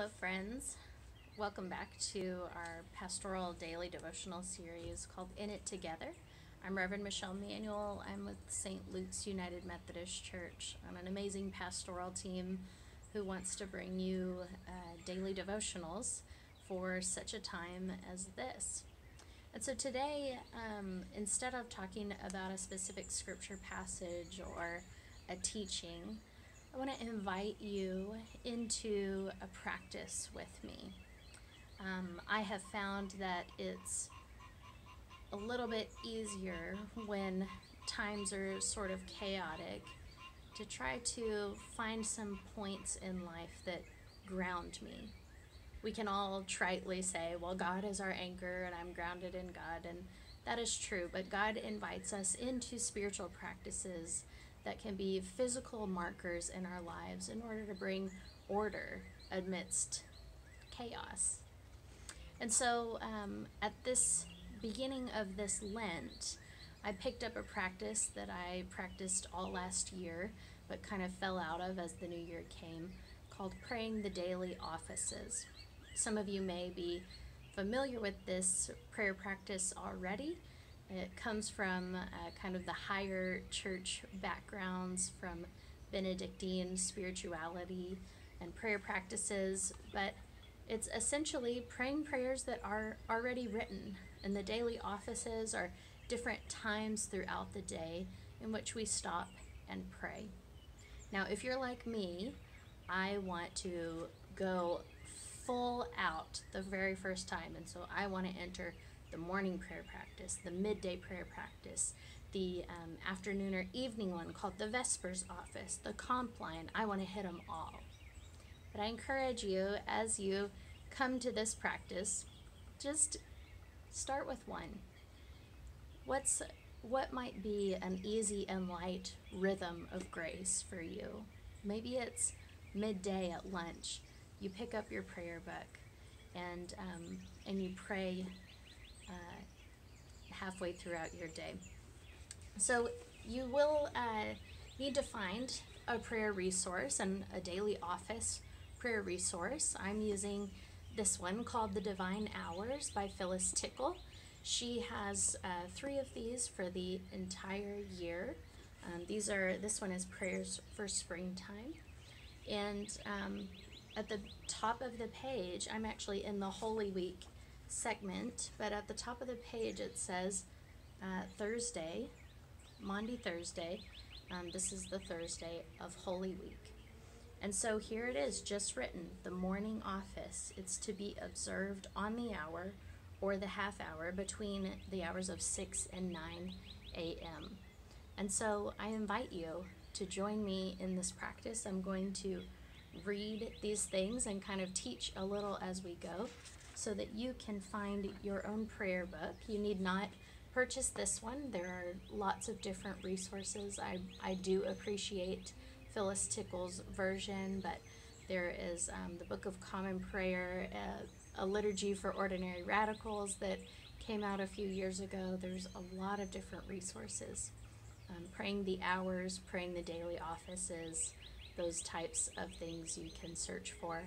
Hello, friends. Welcome back to our pastoral daily devotional series called In It Together. I'm Reverend Michelle Manuel. I'm with St. Luke's United Methodist Church. I'm an amazing pastoral team who wants to bring you uh, daily devotionals for such a time as this. And so today, um, instead of talking about a specific scripture passage or a teaching, I want to invite you into a practice with me. Um, I have found that it's a little bit easier when times are sort of chaotic to try to find some points in life that ground me. We can all tritely say, well, God is our anchor and I'm grounded in God, and that is true, but God invites us into spiritual practices that can be physical markers in our lives in order to bring order amidst chaos. And so um, at this beginning of this Lent, I picked up a practice that I practiced all last year, but kind of fell out of as the new year came, called praying the daily offices. Some of you may be familiar with this prayer practice already. It comes from uh, kind of the higher church backgrounds, from Benedictine spirituality and prayer practices, but it's essentially praying prayers that are already written. And the daily offices are different times throughout the day in which we stop and pray. Now, if you're like me, I want to go full out the very first time, and so I want to enter the morning prayer practice, the midday prayer practice, the um, afternoon or evening one called the Vespers office, the Compline. I want to hit them all. But I encourage you as you come to this practice, just start with one. What's what might be an easy and light rhythm of grace for you? Maybe it's midday at lunch. You pick up your prayer book and um, and you pray uh, halfway throughout your day. So you will uh, need to find a prayer resource and a daily office prayer resource. I'm using this one called The Divine Hours by Phyllis Tickle. She has uh, three of these for the entire year. Um, these are this one is prayers for springtime, and um, at the top of the page, I'm actually in the Holy Week segment, but at the top of the page it says uh, Thursday, Maundy Thursday. Um, this is the Thursday of Holy Week. And so here it is, just written the morning office. It's to be observed on the hour or the half hour between the hours of 6 and 9 a.m. And so I invite you to join me in this practice. I'm going to read these things and kind of teach a little as we go so that you can find your own prayer book. You need not purchase this one. There are lots of different resources. I, I do appreciate Phyllis Tickle's version, but there is um, the Book of Common Prayer, uh, a liturgy for ordinary radicals that came out a few years ago. There's a lot of different resources. Um, praying the hours, praying the daily offices, those types of things you can search for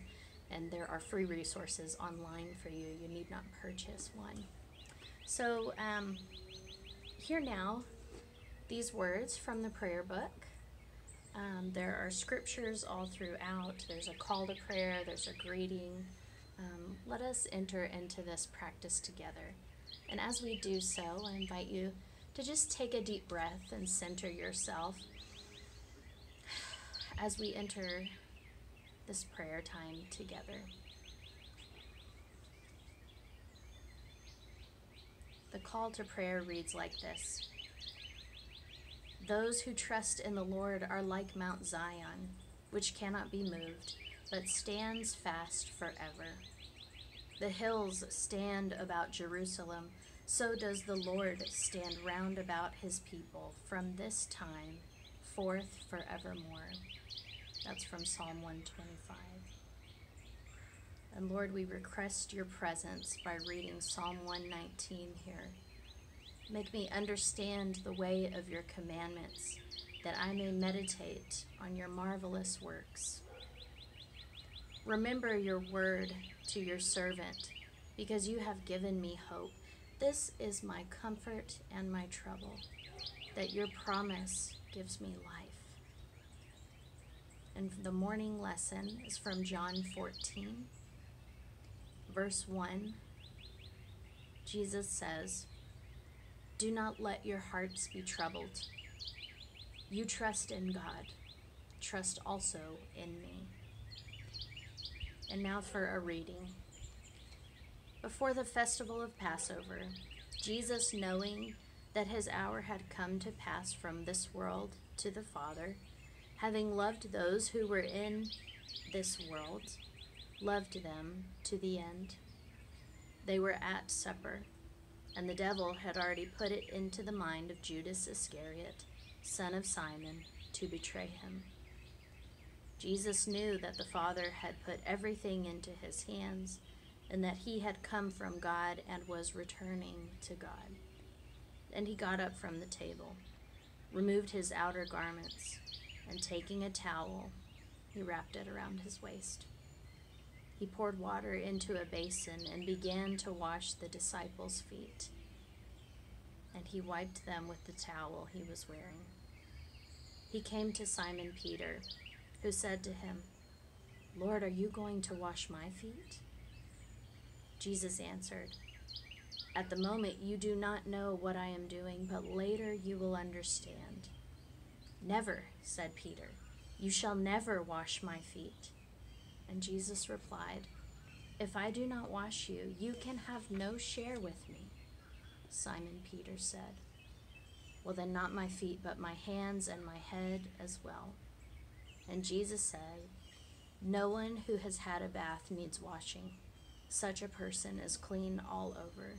and there are free resources online for you. You need not purchase one. So, um, here now, these words from the prayer book. Um, there are scriptures all throughout. There's a call to prayer, there's a greeting. Um, let us enter into this practice together. And as we do so, I invite you to just take a deep breath and center yourself as we enter this prayer time together. The call to prayer reads like this Those who trust in the Lord are like Mount Zion, which cannot be moved, but stands fast forever. The hills stand about Jerusalem, so does the Lord stand round about his people from this time forth forevermore. That's from Psalm 125. And Lord, we request your presence by reading Psalm 119 here. Make me understand the way of your commandments, that I may meditate on your marvelous works. Remember your word to your servant, because you have given me hope. This is my comfort and my trouble, that your promise gives me life. And the morning lesson is from John 14, verse 1. Jesus says, Do not let your hearts be troubled. You trust in God, trust also in me. And now for a reading. Before the festival of Passover, Jesus, knowing that his hour had come to pass from this world to the Father, having loved those who were in this world, loved them to the end. They were at supper, and the devil had already put it into the mind of Judas Iscariot, son of Simon, to betray him. Jesus knew that the Father had put everything into his hands, and that he had come from God and was returning to God. And he got up from the table, removed his outer garments, and taking a towel, he wrapped it around his waist. He poured water into a basin and began to wash the disciples' feet, and he wiped them with the towel he was wearing. He came to Simon Peter, who said to him, Lord, are you going to wash my feet? Jesus answered, At the moment you do not know what I am doing, but later you will understand. Never, said Peter. You shall never wash my feet. And Jesus replied, If I do not wash you, you can have no share with me. Simon Peter said, Well, then, not my feet, but my hands and my head as well. And Jesus said, No one who has had a bath needs washing. Such a person is clean all over.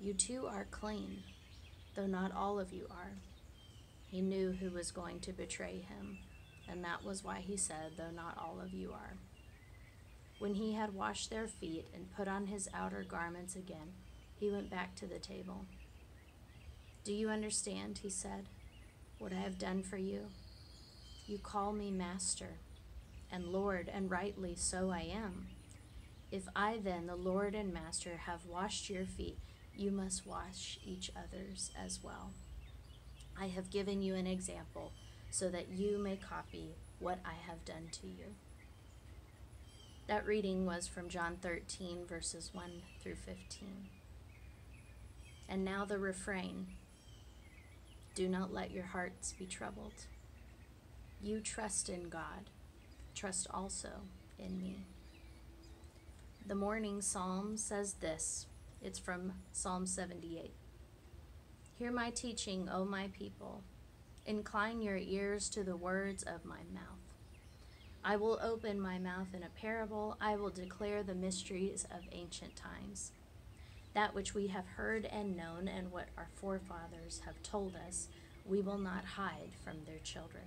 You too are clean, though not all of you are. He knew who was going to betray him, and that was why he said, Though not all of you are. When he had washed their feet and put on his outer garments again, he went back to the table. Do you understand, he said, what I have done for you? You call me Master and Lord, and rightly so I am. If I then, the Lord and Master, have washed your feet, you must wash each other's as well. I have given you an example so that you may copy what I have done to you. That reading was from John 13, verses 1 through 15. And now the refrain Do not let your hearts be troubled. You trust in God, trust also in me. The morning psalm says this it's from Psalm 78. Hear my teaching, O my people. Incline your ears to the words of my mouth. I will open my mouth in a parable. I will declare the mysteries of ancient times. That which we have heard and known, and what our forefathers have told us, we will not hide from their children.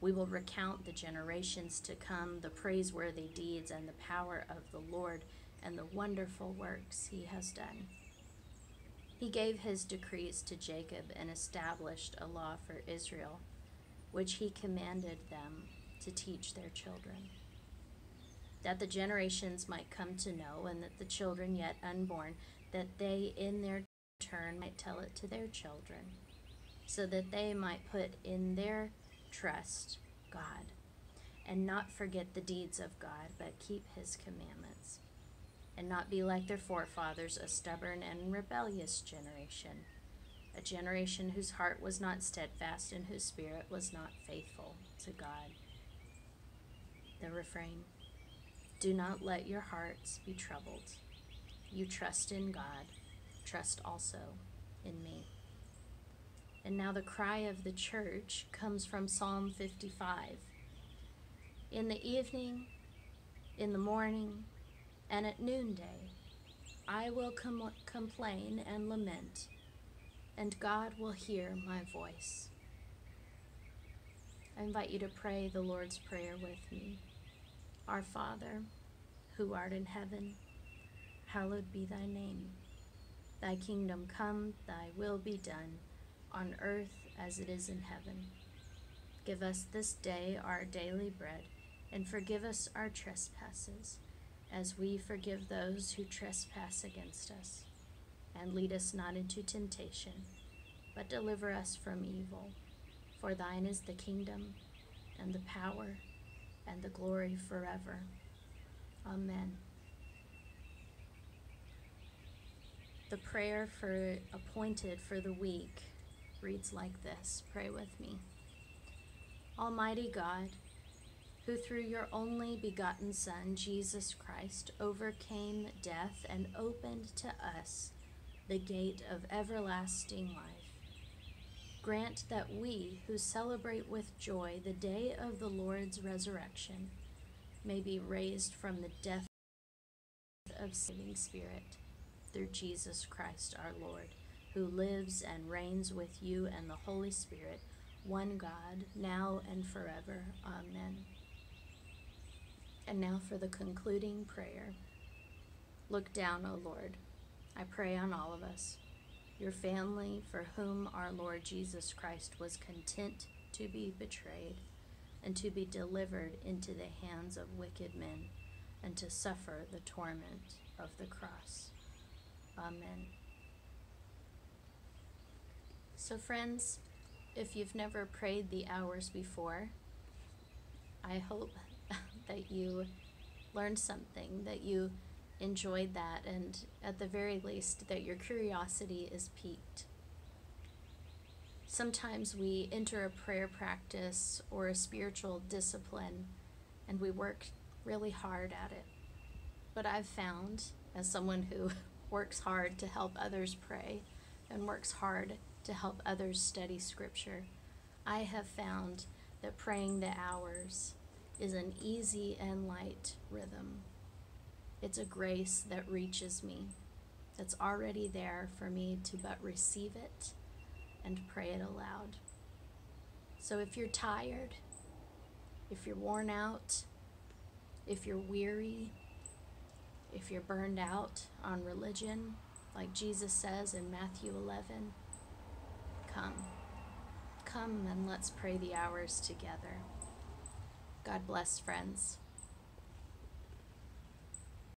We will recount the generations to come the praiseworthy deeds and the power of the Lord and the wonderful works he has done. He gave his decrees to Jacob and established a law for Israel, which he commanded them to teach their children, that the generations might come to know, and that the children yet unborn, that they in their turn might tell it to their children, so that they might put in their trust God, and not forget the deeds of God, but keep his commandments and not be like their forefathers, a stubborn and rebellious generation, a generation whose heart was not steadfast and whose spirit was not faithful to God. The refrain Do not let your hearts be troubled. You trust in God, trust also in me. And now the cry of the church comes from Psalm 55. In the evening, in the morning, and at noonday I will com- complain and lament, and God will hear my voice. I invite you to pray the Lord's Prayer with me. Our Father, who art in heaven, hallowed be thy name. Thy kingdom come, thy will be done, on earth as it is in heaven. Give us this day our daily bread and forgive us our trespasses, as we forgive those who trespass against us. And lead us not into temptation, but deliver us from evil. For thine is the kingdom, and the power, and the glory forever. Amen. The prayer for appointed for the week reads like this. Pray with me. Almighty God, who through your only begotten Son, Jesus Christ, overcame death and opened to us the gate of everlasting life. Grant that we, who celebrate with joy the day of the Lord's resurrection, may be raised from the death of saving spirit through Jesus Christ our Lord, who lives and reigns with you and the Holy Spirit, one God, now and forever. Amen. And now for the concluding prayer. Look down, O Lord. I pray on all of us, your family, for whom our Lord Jesus Christ was content to be betrayed and to be delivered into the hands of wicked men and to suffer the torment of the cross. Amen. So, friends, if you've never prayed the hours before, I hope that you learned something, that you enjoyed that, and at the very least, that your curiosity is piqued. Sometimes we enter a prayer practice or a spiritual discipline and we work really hard at it. But I've found, as someone who works hard to help others pray and works hard to help others study Scripture, I have found that praying the hours is an easy and light rhythm. It's a grace that reaches me, that's already there for me to but receive it and pray it aloud. So if you're tired, if you're worn out, if you're weary, if you're burned out on religion, like Jesus says in Matthew 11, come. Come and let's pray the hours together. God bless, friends.